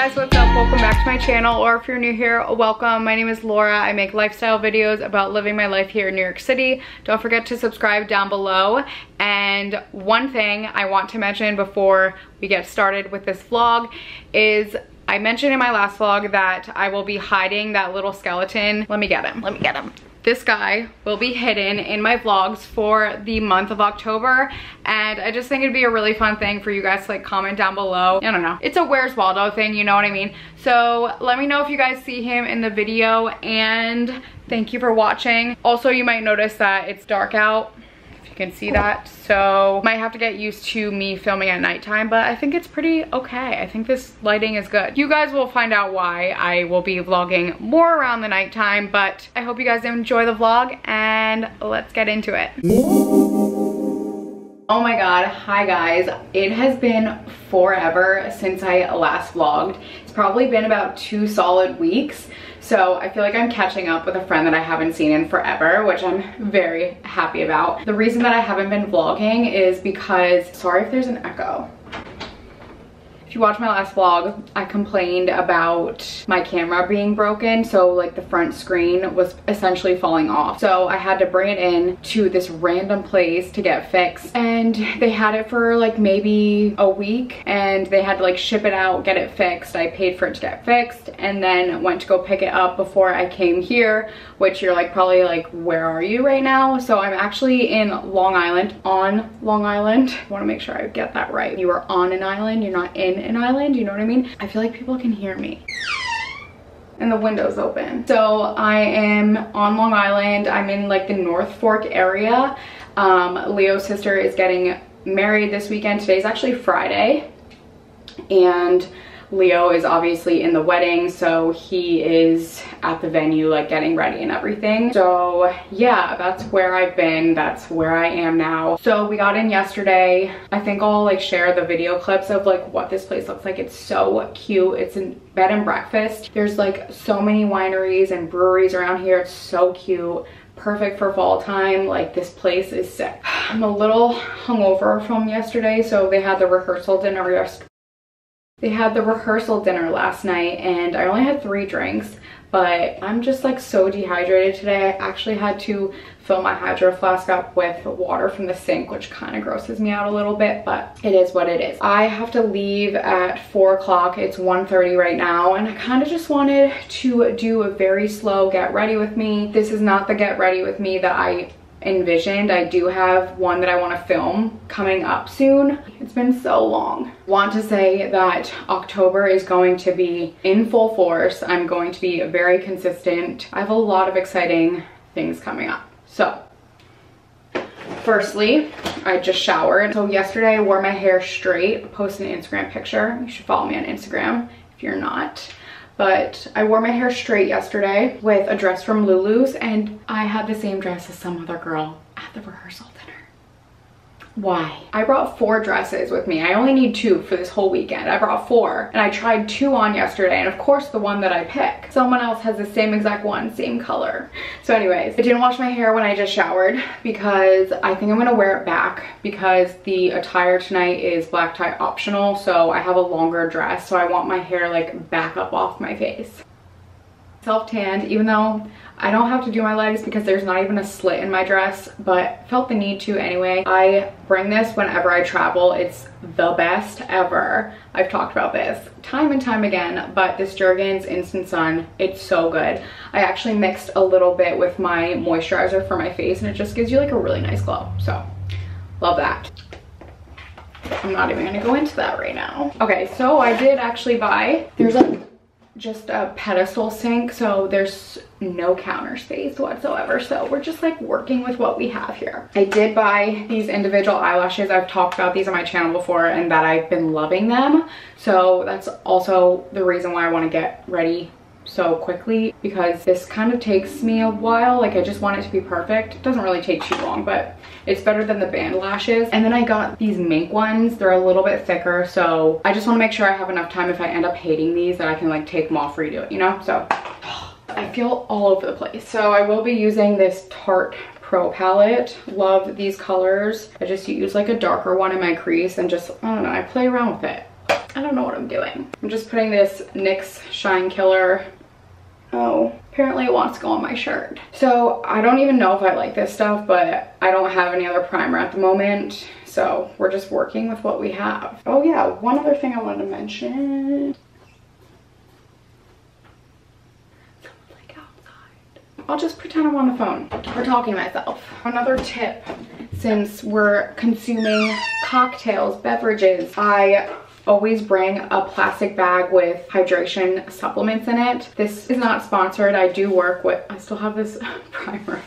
guys, what's up? Welcome back to my channel, or if you're new here, welcome. My name is Laura. I make lifestyle videos about living my life here in New York City. Don't forget to subscribe down below. And one thing I want to mention before we get started with this vlog is I mentioned in my last vlog that I will be hiding that little skeleton. Let me get him, let me get him this guy will be hidden in my vlogs for the month of October and I just think it'd be a really fun thing for you guys to like comment down below. I don't know. It's a Where's Waldo thing, you know what I mean? So let me know if you guys see him in the video and thank you for watching. Also, you might notice that it's dark out can see that. So might have to get used to me filming at nighttime, but I think it's pretty okay. I think this lighting is good. You guys will find out why I will be vlogging more around the nighttime, but I hope you guys enjoy the vlog and let's get into it. Oh my god, hi guys. It has been forever since I last vlogged. It's probably been about two solid weeks. So I feel like I'm catching up with a friend that I haven't seen in forever, which I'm very happy about. The reason that I haven't been vlogging is because, sorry if there's an echo. If you watch my last vlog, I complained about my camera being broken. So like the front screen was essentially falling off. So I had to bring it in to this random place to get fixed. And they had it for like maybe a week and they had to like ship it out, get it fixed. I paid for it to get fixed and then went to go pick it up before I came here, which you're like probably like, where are you right now? So I'm actually in Long Island, on Long Island. I wanna make sure I get that right. You are on an island, you're not in an island, you know what I mean? I feel like people can hear me and the window's open. So I am on Long Island. I'm in like the North Fork area. Um, Leo's sister is getting married this weekend. Today's actually Friday. And Leo is obviously in the wedding, so he is at the venue, like getting ready and everything. So yeah, that's where I've been. That's where I am now. So we got in yesterday. I think I'll like share the video clips of like what this place looks like. It's so cute. It's a bed and breakfast. There's like so many wineries and breweries around here. It's so cute perfect for fall time. Like this place is sick. I'm a little hungover from yesterday. So they had the rehearsal dinner they had the rehearsal dinner last night and I only had three drinks, but I'm just like so dehydrated today. I actually had to fill my hydro flask up with water from the sink, which kind of grosses me out a little bit, but it is what it is. I have to leave at four o'clock. It's 1.30 right now, and I kind of just wanted to do a very slow get ready with me. This is not the get ready with me that I envisioned. I do have one that I want to film coming up soon. It's been so long. Want to say that October is going to be in full force. I'm going to be very consistent. I have a lot of exciting things coming up. So Firstly, I just showered. So yesterday I wore my hair straight, posted an Instagram picture. You should follow me on Instagram if you're not but I wore my hair straight yesterday with a dress from Lulu's and I had the same dress as some other girl at the rehearsal dinner. Why? I brought four dresses with me. I only need two for this whole weekend. I brought four and I tried two on yesterday and of course the one that I pick. Someone else has the same exact one, same color. So anyways, I didn't wash my hair when I just showered because I think I'm gonna wear it back because the attire tonight is black tie optional so I have a longer dress so I want my hair like back up off my face self-tanned even though I don't have to do my legs because there's not even a slit in my dress but felt the need to anyway. I bring this whenever I travel. It's the best ever. I've talked about this time and time again but this Jergens Instant Sun it's so good. I actually mixed a little bit with my moisturizer for my face and it just gives you like a really nice glow so love that. I'm not even gonna go into that right now. Okay, so I did actually buy, there's a just a pedestal sink so there's no counter space whatsoever. So we're just like working with what we have here. I did buy these individual eyelashes. I've talked about these on my channel before and that i've been loving them. So that's also the reason why i want to get ready so quickly because this kind of takes me a while. Like i just want it to be perfect. It doesn't really take too long but it's better than the band lashes and then i got these mink ones they're a little bit thicker so i just want to make sure i have enough time if i end up hating these that i can like take them off redo it you know so i feel all over the place so i will be using this tarte Pro palette. Love these colors. I just use like a darker one in my crease and just, I don't know, I play around with it. I don't know what I'm doing. I'm just putting this NYX Shine Killer Oh, apparently it wants to go on my shirt. So I don't even know if I like this stuff, but I don't have any other primer at the moment. So we're just working with what we have. Oh yeah, one other thing I wanted to mention. I'll just pretend I'm on the phone or talking to myself. Another tip, since we're consuming cocktails, beverages, I always bring a plastic bag with hydration supplements in it. This is not sponsored. I do work with, I still have this primer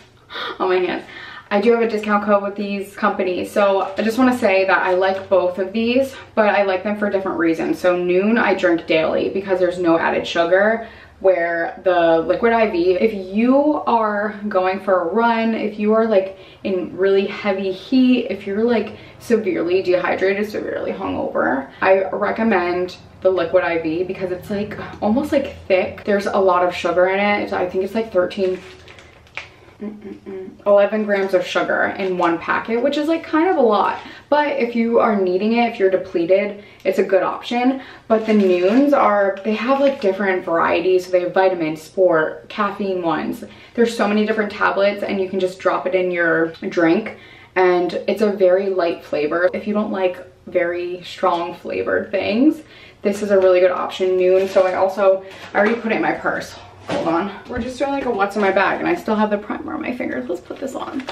on my hand. I do have a discount code with these companies. So I just want to say that I like both of these, but I like them for different reasons. So Nuun I drink daily because there's no added sugar where the liquid IV, if you are going for a run, if you are like in really heavy heat, if you're like severely dehydrated, severely hungover, I recommend the liquid IV because it's like almost like thick. There's a lot of sugar in it. I think it's like 13 Mm -mm -mm. 11 grams of sugar in one packet, which is like kind of a lot. But if you are needing it, if you're depleted, it's a good option. But the Nuuns are, they have like different varieties. So they have vitamin, sport, caffeine ones. There's so many different tablets and you can just drop it in your drink. And it's a very light flavor. If you don't like very strong flavored things, this is a really good option, Nuun. So I also, I already put it in my purse Hold on. We're just doing like a what's in my bag and I still have the primer on my fingers. Let's put this on.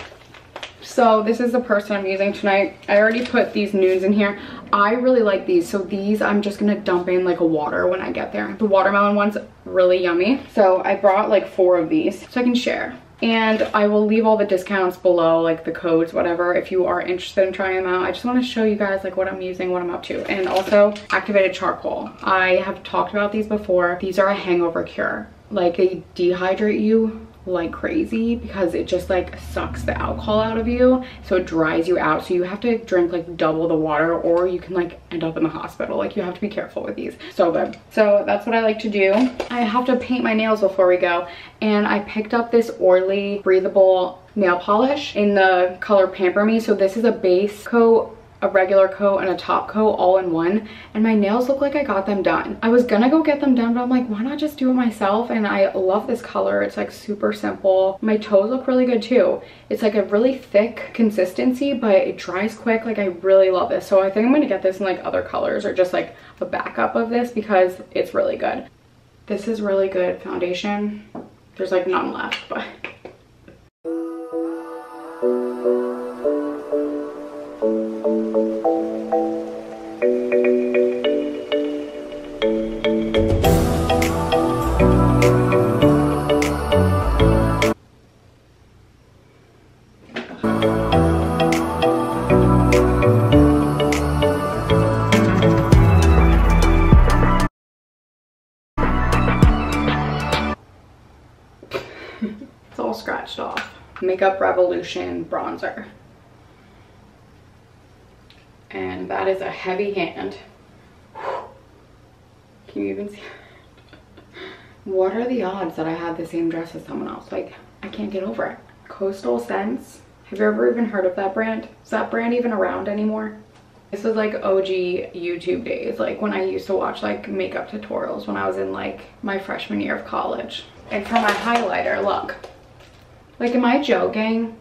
So this is the person I'm using tonight. I already put these Nuuns in here. I really like these. So these I'm just gonna dump in like a water when I get there. The watermelon one's really yummy. So I brought like four of these so I can share. And I will leave all the discounts below, like the codes, whatever, if you are interested in trying them out. I just want to show you guys like what I'm using, what I'm up to. And also activated charcoal. I have talked about these before. These are a hangover cure like they dehydrate you like crazy because it just like sucks the alcohol out of you. So it dries you out. So you have to drink like double the water or you can like end up in the hospital. Like you have to be careful with these. So good. So that's what i like to do. I have to paint my nails before we go. And i picked up this orly breathable nail polish in the color pamper me. So this is a base coat a regular coat and a top coat all in one and my nails look like I got them done. I was gonna go get them done but I'm like why not just do it myself and I love this color. It's like super simple. My toes look really good too. It's like a really thick consistency but it dries quick. Like I really love this. So I think I'm gonna get this in like other colors or just like a backup of this because it's really good. This is really good foundation. There's like none left but Makeup Revolution bronzer. And that is a heavy hand. Can you even see? what are the odds that I had the same dress as someone else? Like, I can't get over it. Coastal Scents. Have you ever even heard of that brand? Is that brand even around anymore? This is like OG YouTube days, like when I used to watch like makeup tutorials when I was in like my freshman year of college. And for my highlighter, look, like, am I joking?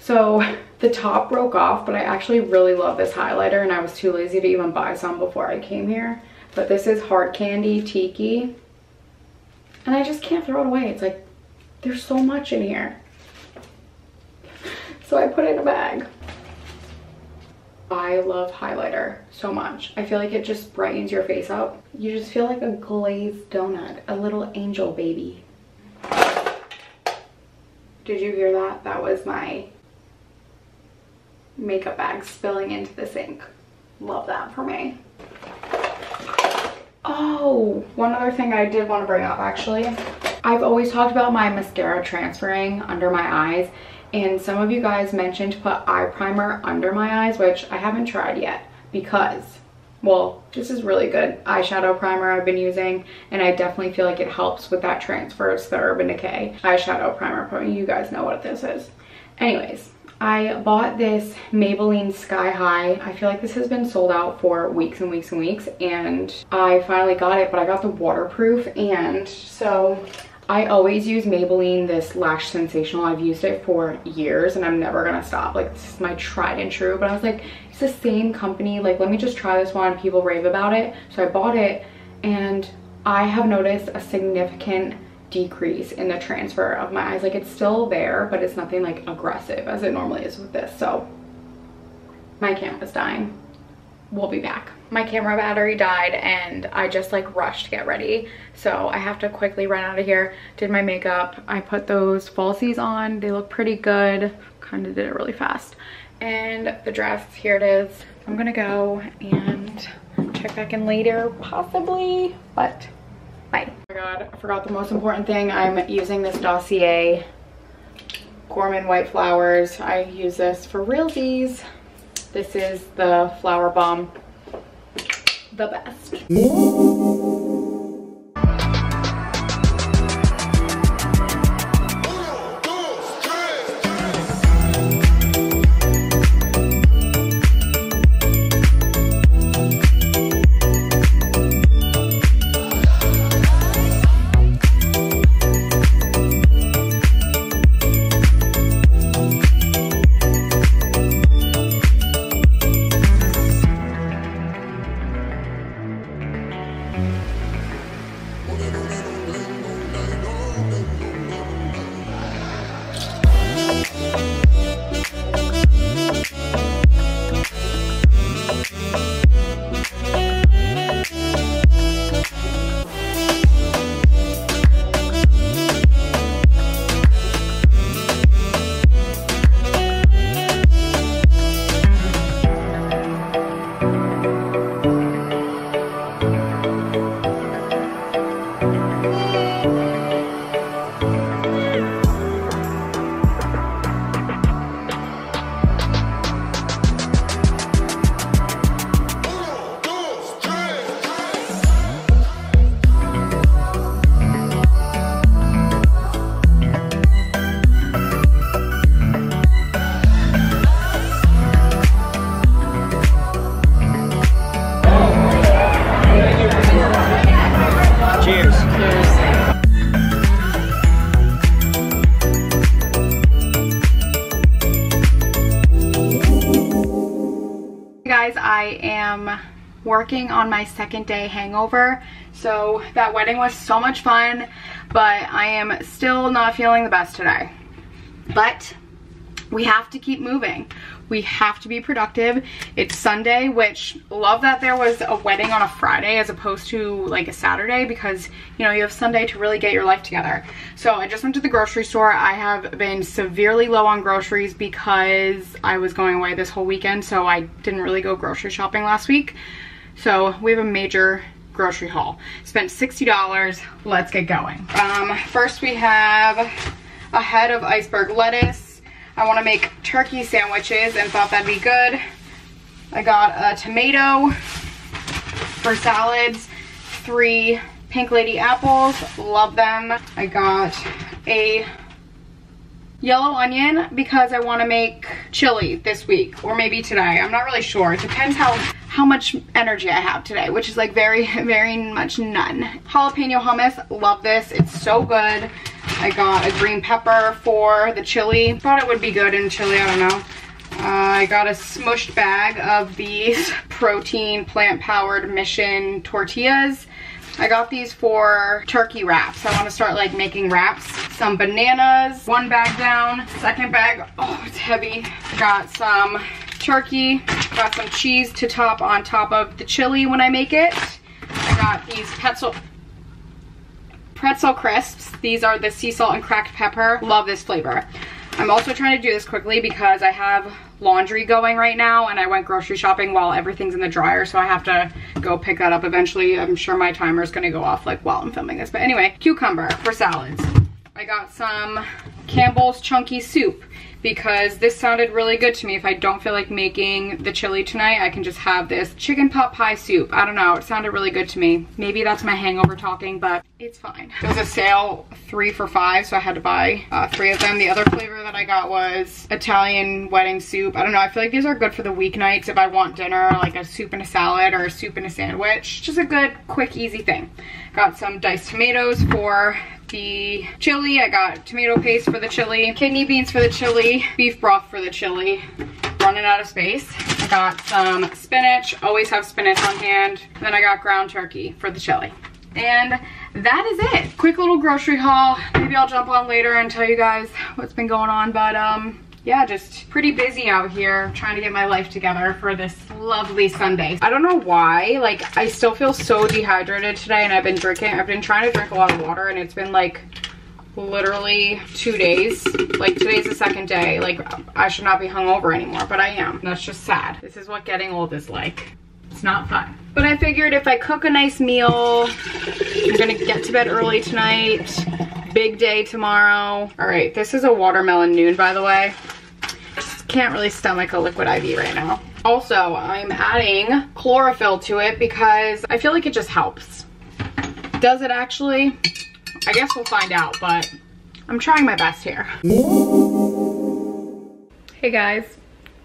So the top broke off, but I actually really love this highlighter and I was too lazy to even buy some before I came here. But this is Hard Candy Tiki. And I just can't throw it away. It's like, there's so much in here. So I put it in a bag. I love highlighter so much. I feel like it just brightens your face up. You just feel like a glazed donut, a little angel baby. Did you hear that? That was my makeup bag spilling into the sink. Love that for me. Oh, one other thing I did want to bring up actually. I've always talked about my mascara transferring under my eyes and some of you guys mentioned to put eye primer under my eyes, which I haven't tried yet because well this is really good eyeshadow primer i've been using and i definitely feel like it helps with that transfer it's the urban decay eyeshadow primer you guys know what this is anyways I bought this Maybelline Sky High. I feel like this has been sold out for weeks and weeks and weeks and I finally got it, but I got the waterproof and so I always use Maybelline, this Lash Sensational. I've used it for years and I'm never gonna stop. Like this is my tried and true, but I was like, it's the same company. Like let me just try this one. People rave about it. So I bought it and I have noticed a significant decrease in the transfer of my eyes. Like it's still there, but it's nothing like aggressive as it normally is with this. So my camera's dying. We'll be back my camera battery died and I just like rushed to get ready. So I have to quickly run out of here. Did my makeup. I put those falsies on. They look pretty good. Kind of did it really fast. And the dress, here it is. I'm gonna go and check back in later, possibly, but bye. Oh my God, I forgot the most important thing. I'm using this Dossier Gorman White Flowers. I use this for realsies. This is the Flower Bomb the best. Working on my second day hangover. So that wedding was so much fun, but I am still not feeling the best today. But we have to keep moving. We have to be productive. It's Sunday, which love that there was a wedding on a Friday as opposed to like a Saturday because, you know, you have Sunday to really get your life together. So I just went to the grocery store. I have been severely low on groceries because I was going away this whole weekend, so I didn't really go grocery shopping last week. So we have a major grocery haul. Spent $60. Let's get going. Um, first we have a head of iceberg lettuce. I want to make turkey sandwiches and thought that'd be good. I got a tomato for salads, three Pink Lady apples, love them. I got a yellow onion because I want to make chili this week or maybe today. I'm not really sure. It depends how how much energy I have today, which is like very, very much none. Jalapeno hummus, love this. It's so good. I got a green pepper for the chili. Thought it would be good in chili, I don't know. Uh, I got a smushed bag of these protein plant-powered mission tortillas. I got these for turkey wraps. I want to start like making wraps. Some bananas, one bag down. Second bag, oh, it's heavy. Got some turkey. Got some cheese to top on top of the chili when I make it. I got these pretzel, pretzel crisps. These are the sea salt and cracked pepper. Love this flavor. I'm also trying to do this quickly because I have laundry going right now and I went grocery shopping while everything's in the dryer so I have to go pick that up eventually. I'm sure my timer is going to go off like while I'm filming this. But anyway, cucumber for salads. I got some Campbell's Chunky Soup because this sounded really good to me. If I don't feel like making the chili tonight, I can just have this chicken pot pie soup. I don't know, it sounded really good to me. Maybe that's my hangover talking, but it's fine. It was a sale three for five, so I had to buy uh, three of them. The other flavor that I got was Italian wedding soup. I don't know, I feel like these are good for the weeknights if I want dinner, like a soup and a salad or a soup and a sandwich. Just a good, quick, easy thing. Got some diced tomatoes for the chili. I got tomato paste for the chili, kidney beans for the chili, beef broth for the chili. Running out of space. I got some spinach, always have spinach on hand. And then I got ground turkey for the chili. And that is it. Quick little grocery haul. Maybe I'll jump on later and tell you guys what's been going on. But um, yeah, just pretty busy out here trying to get my life together for this lovely Sunday. I don't know why, like I still feel so dehydrated today and I've been drinking, I've been trying to drink a lot of water and it's been like literally two days. Like today's the second day. Like I should not be hungover anymore, but I am. That's just sad. This is what getting old is like. It's not fun. But I figured if I cook a nice meal, I'm gonna get to bed early tonight. Big day tomorrow. All right, this is a watermelon Nuun, by the way can't really stomach a liquid IV right now. Also, I'm adding chlorophyll to it because I feel like it just helps. Does it actually? I guess we'll find out, but I'm trying my best here. Hey guys,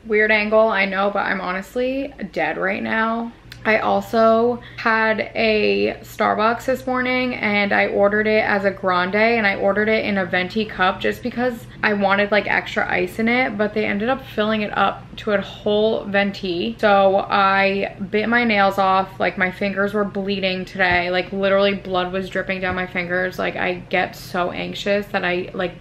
weird angle, I know, but I'm honestly dead right now. I also had a Starbucks this morning and I ordered it as a grande and I ordered it in a venti cup just because I wanted like extra ice in it, but they ended up filling it up to a whole venti. So I bit my nails off, like my fingers were bleeding today, like literally blood was dripping down my fingers. Like I get so anxious that I like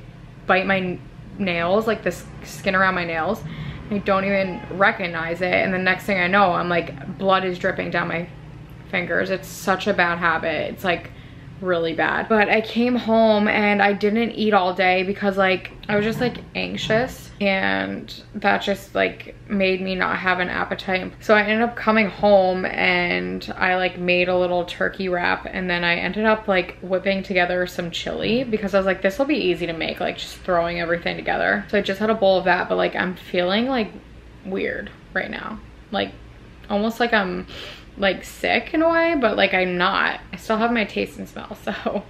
bite my nails, like the skin around my nails I don't even recognize it. And the next thing I know, I'm like, blood is dripping down my fingers. It's such a bad habit. It's like really bad. But I came home and I didn't eat all day because like I was just like anxious and that just like made me not have an appetite. So I ended up coming home and I like made a little turkey wrap and then I ended up like whipping together some chili because I was like this will be easy to make like just throwing everything together. So I just had a bowl of that but like I'm feeling like weird right now. Like almost like I'm like sick in a way, but like I'm not. I still have my taste and smell, so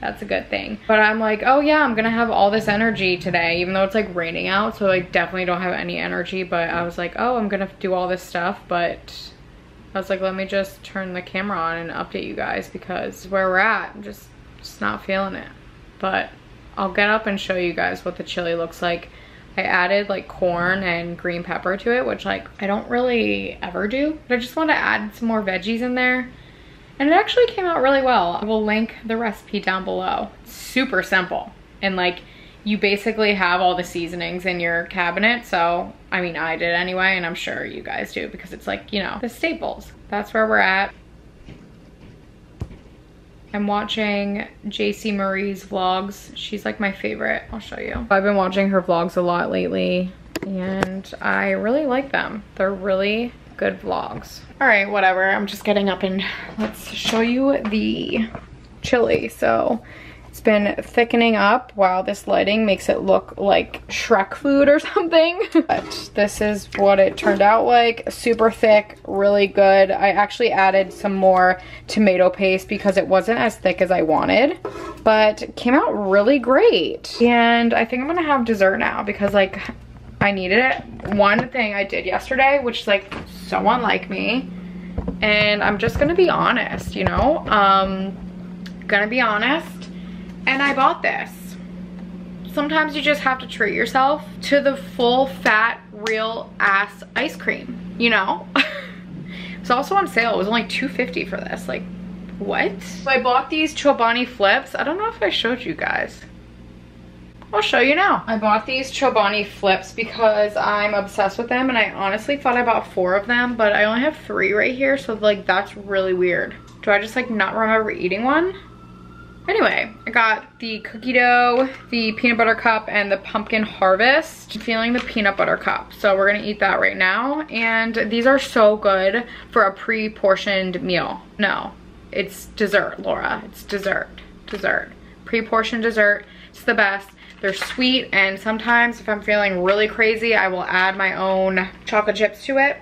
that's a good thing. But I'm like, oh yeah, I'm gonna have all this energy today, even though it's like raining out, so I definitely don't have any energy, but I was like, oh, I'm gonna do all this stuff, but I was like, let me just turn the camera on and update you guys because where we're at, I'm just, just not feeling it. But I'll get up and show you guys what the chili looks like I added like corn and green pepper to it, which like I don't really ever do, but I just want to add some more veggies in there. And it actually came out really well. I will link the recipe down below. super simple. And like you basically have all the seasonings in your cabinet. So, I mean, I did anyway, and I'm sure you guys do because it's like, you know, the staples. That's where we're at. I'm watching JC Marie's vlogs. She's like my favorite. I'll show you. I've been watching her vlogs a lot lately and I really like them. They're really good vlogs. All right, whatever. I'm just getting up and let's show you the chili. So been thickening up. Wow, this lighting makes it look like Shrek food or something. but this is what it turned out like. Super thick, really good. I actually added some more tomato paste because it wasn't as thick as I wanted. But came out really great. And I think I'm gonna have dessert now because like I needed it. One thing I did yesterday, which is like so unlike me, and I'm just gonna be honest, you know? Um, gonna be honest and I bought this. Sometimes you just have to treat yourself to the full fat, real ass ice cream, you know? it's also on sale. It was only 250 for this. Like, what? So I bought these Chobani flips. I don't know if I showed you guys. I'll show you now. I bought these Chobani flips because I'm obsessed with them and I honestly thought I bought four of them, but I only have three right here, so like that's really weird. Do I just like not remember eating one? Anyway, I got the cookie dough, the peanut butter cup, and the pumpkin harvest. I'm feeling the peanut butter cup, so we're gonna eat that right now. And these are so good for a pre-portioned meal. No, it's dessert, Laura. It's dessert, dessert. Pre-portioned dessert, it's the best. They're sweet and sometimes if I'm feeling really crazy, I will add my own chocolate chips to it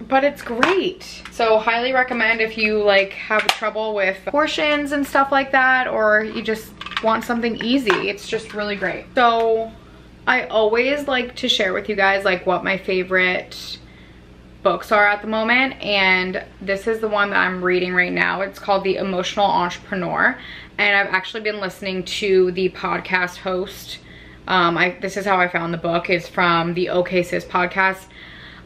but it's great. So highly recommend if you like have trouble with portions and stuff like that or you just want something easy. It's just really great. So I always like to share with you guys like what my favorite books are at the moment and this is the one that I'm reading right now. It's called The Emotional Entrepreneur and I've actually been listening to the podcast host. Um, I, this is how I found the book is from the OK Sis podcast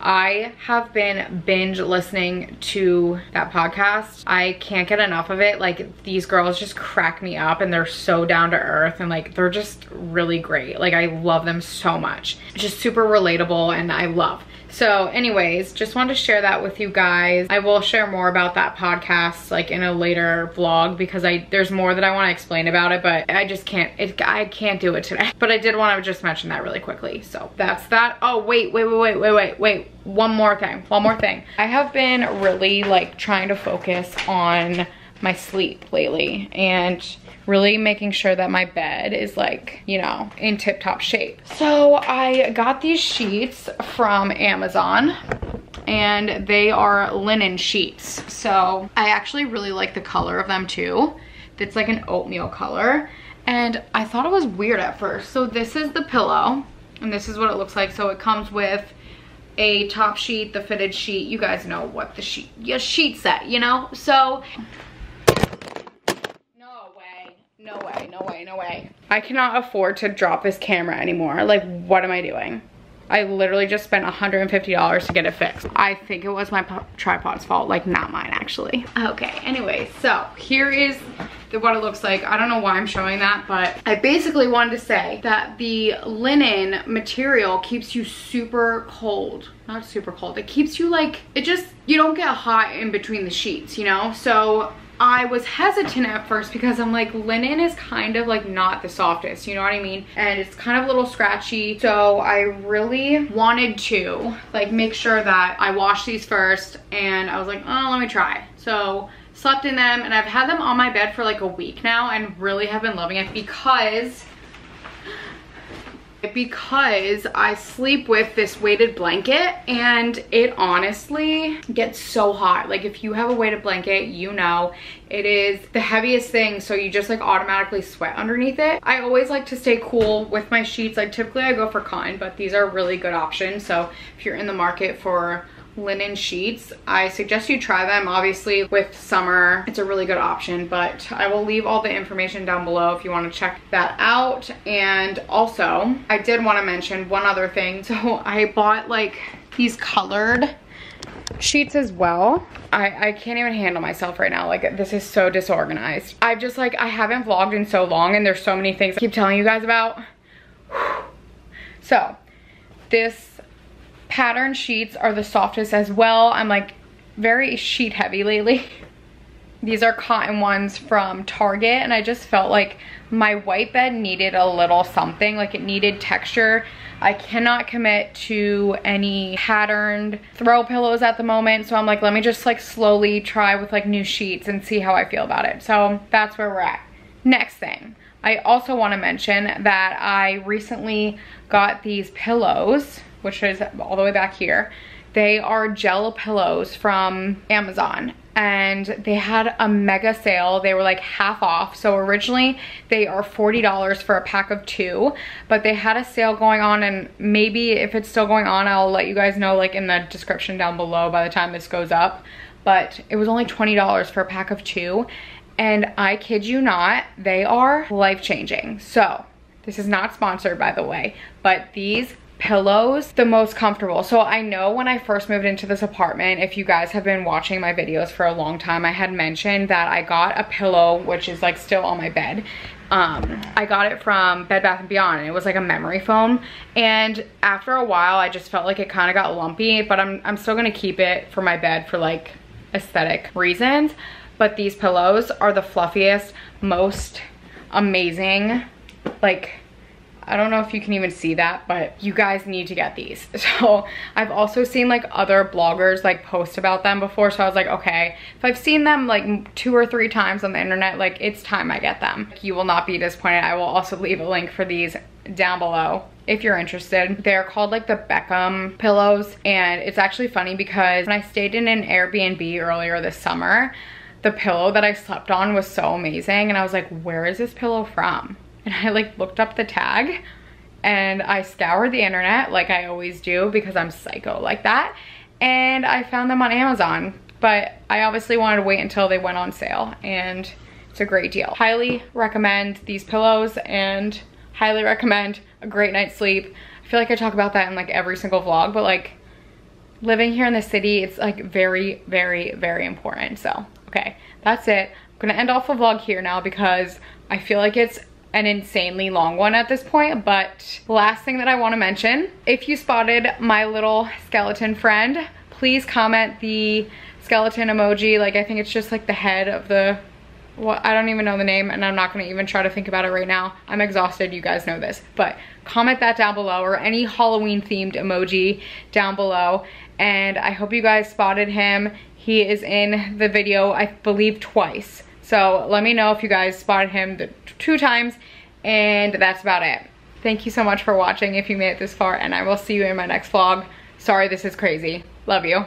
I have been binge listening to that podcast. I can't get enough of it. Like these girls just crack me up and they're so down to earth and like they're just really great. Like I love them so much. Just super relatable and I love. So anyways, just wanted to share that with you guys. I will share more about that podcast like in a later vlog because I there's more that I want to explain about it, but I just can't, it, I can't do it today. But I did want to just mention that really quickly. So that's that. Oh, wait, wait, wait, wait, wait, wait, wait. One more thing, one more thing. I have been really like trying to focus on my sleep lately and really making sure that my bed is like, you know, in tip top shape. So I got these sheets from Amazon and they are linen sheets. So I actually really like the color of them too. It's like an oatmeal color. And I thought it was weird at first. So this is the pillow and this is what it looks like. So it comes with a top sheet, the fitted sheet. You guys know what the sheet, your sheet set, you know? So no way, no way, no way. I cannot afford to drop this camera anymore. Like, what am I doing? I literally just spent $150 to get it fixed. I think it was my tripod's fault, like not mine actually. Okay, anyway, so here is the, what it looks like. I don't know why I'm showing that, but I basically wanted to say that the linen material keeps you super cold. Not super cold, it keeps you like, it just, you don't get hot in between the sheets, you know? So I was hesitant at first because I'm like, linen is kind of like not the softest, you know what I mean? And it's kind of a little scratchy. So I really wanted to like make sure that I washed these first and I was like, oh, let me try. So slept in them and I've had them on my bed for like a week now and really have been loving it because because I sleep with this weighted blanket and it honestly gets so hot. Like if you have a weighted blanket, you know it is the heaviest thing so you just like automatically sweat underneath it. I always like to stay cool with my sheets. Like typically I go for cotton, but these are really good options. So if you're in the market for linen sheets. I suggest you try them. Obviously with summer, it's a really good option, but I will leave all the information down below if you wanna check that out. And also, I did wanna mention one other thing. So I bought like these colored sheets as well. I, I can't even handle myself right now. Like this is so disorganized. I've just like, I haven't vlogged in so long and there's so many things I keep telling you guys about. So this pattern sheets are the softest as well. I'm like very sheet heavy lately. These are cotton ones from Target and I just felt like my white bed needed a little something, like it needed texture. I cannot commit to any patterned throw pillows at the moment. So I'm like, let me just like slowly try with like new sheets and see how I feel about it. So that's where we're at. Next thing, I also wanna mention that I recently got these pillows which is all the way back here. They are gel pillows from Amazon and they had a mega sale. They were like half off. So originally they are $40 for a pack of two, but they had a sale going on and maybe if it's still going on, I'll let you guys know like in the description down below by the time this goes up. But it was only $20 for a pack of two. And I kid you not, they are life-changing. So this is not sponsored by the way, but these pillows the most comfortable. So I know when I first moved into this apartment, if you guys have been watching my videos for a long time, I had mentioned that I got a pillow, which is like still on my bed. Um, I got it from Bed Bath & Beyond and it was like a memory foam. And after a while, I just felt like it kind of got lumpy, but I'm, I'm still gonna keep it for my bed for like aesthetic reasons. But these pillows are the fluffiest, most amazing, like I don't know if you can even see that, but you guys need to get these. So I've also seen like other bloggers like post about them before. So I was like, okay, if I've seen them like two or three times on the internet, like it's time I get them. You will not be disappointed. I will also leave a link for these down below if you're interested. They're called like the Beckham pillows and it's actually funny because when I stayed in an Airbnb earlier this summer, the pillow that I slept on was so amazing and I was like, where is this pillow from? And I like looked up the tag and I scoured the internet like I always do because I'm psycho like that. And I found them on Amazon, but I obviously wanted to wait until they went on sale and it's a great deal. Highly recommend these pillows and highly recommend a great night's sleep. I feel like I talk about that in like every single vlog, but like living here in the city, it's like very, very, very important. So, okay, that's it. I'm gonna end off the vlog here now because I feel like it's an insanely long one at this point, but last thing that I wanna mention, if you spotted my little skeleton friend, please comment the skeleton emoji. Like I think it's just like the head of the well, I don't even know the name and I'm not gonna even try to think about it right now. I'm exhausted, you guys know this. But comment that down below or any Halloween themed emoji down below. And I hope you guys spotted him. He is in the video, I believe twice. So let me know if you guys spotted him the two times and that's about it. Thank you so much for watching if you made it this far and I will see you in my next vlog. Sorry this is crazy. Love you.